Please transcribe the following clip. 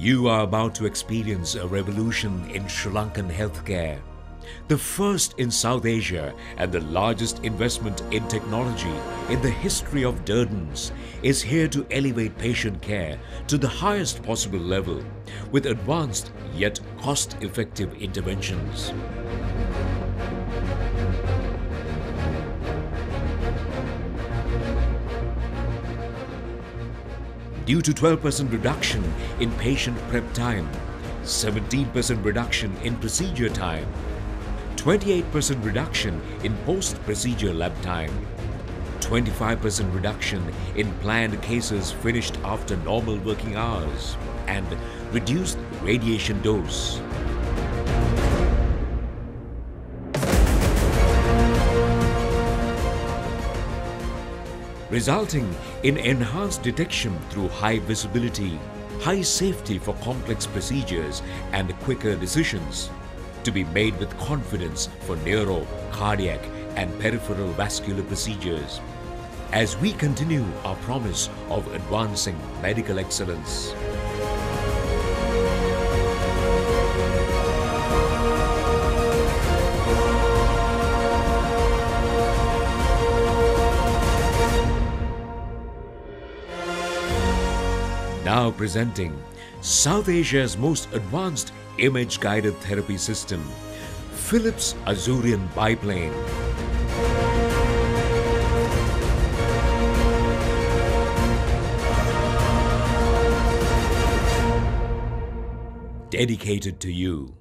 You are about to experience a revolution in Sri Lankan healthcare. The first in South Asia and the largest investment in technology in the history of Durdans is here to elevate patient care to the highest possible level with advanced yet cost-effective interventions. Due to 12% reduction in patient prep time, 17% reduction in procedure time, 28% reduction in post-procedure lab time, 25% reduction in planned cases finished after normal working hours, and reduced radiation dose. Resulting in enhanced detection through high visibility, high safety for complex procedures and quicker decisions to be made with confidence for neuro, cardiac and peripheral vascular procedures as we continue our promise of advancing medical excellence. Now presenting South Asia's most advanced image-guided therapy system, Philips Azurion Biplane. Dedicated to you.